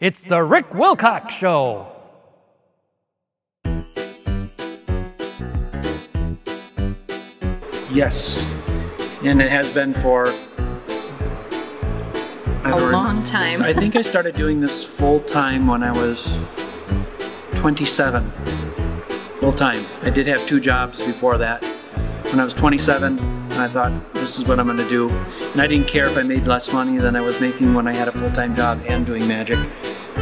It's the Rick Wilcox Show. Yes, and it has been for a don't long time. I think I started doing this full time when I was 27. Full time. I did have two jobs before that. When I was 27, and I thought this is what I'm going to do. And I didn't care if I made less money than I was making when I had a full time job and doing magic.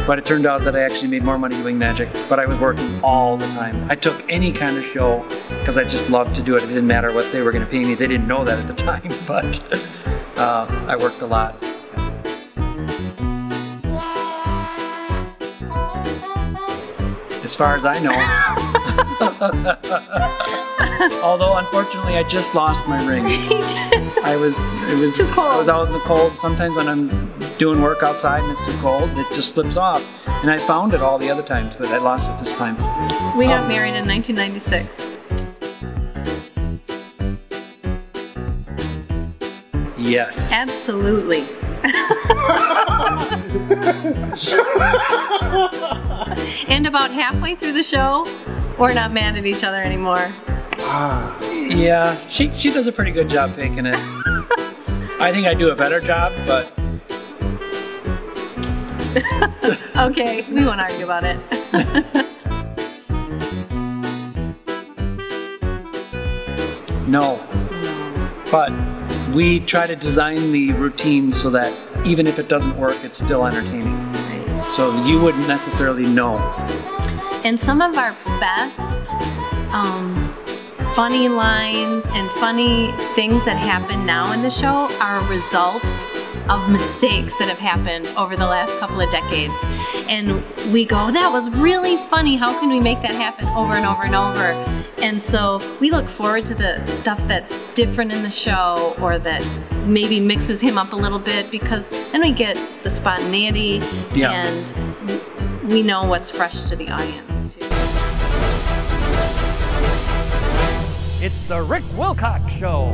But it turned out that I actually made more money doing magic, but I was working all the time. I took any kind of show because I just loved to do it. It didn't matter what they were going to pay me. They didn't know that at the time, but uh, I worked a lot. As far as I know. Although unfortunately I just lost my ring. I was it was Too cold. I was out in the cold. Sometimes when I'm doing work outside and it's too cold, it just slips off. And I found it all the other times, but I lost it this time. We got Um, married in 1996. Yes. Absolutely. and about halfway through the show, we're not mad at each other anymore. Yeah, she she does a pretty good job faking it. I think I do a better job, but Okay, we won't argue about it. no. But we try to design the routine so that even if it doesn't work, it's still entertaining. So you wouldn't necessarily know. And some of our best um, funny lines and funny things that happen now in the show are a result of mistakes that have happened over the last couple of decades. And we go, that was really funny. How can we make that happen over and over and over? And so we look forward to the stuff that's different in the show or that maybe mixes him up a little bit because then we get the spontaneity Yeah. and we know what's fresh to the audience too. It's the Rick Wilcox Show.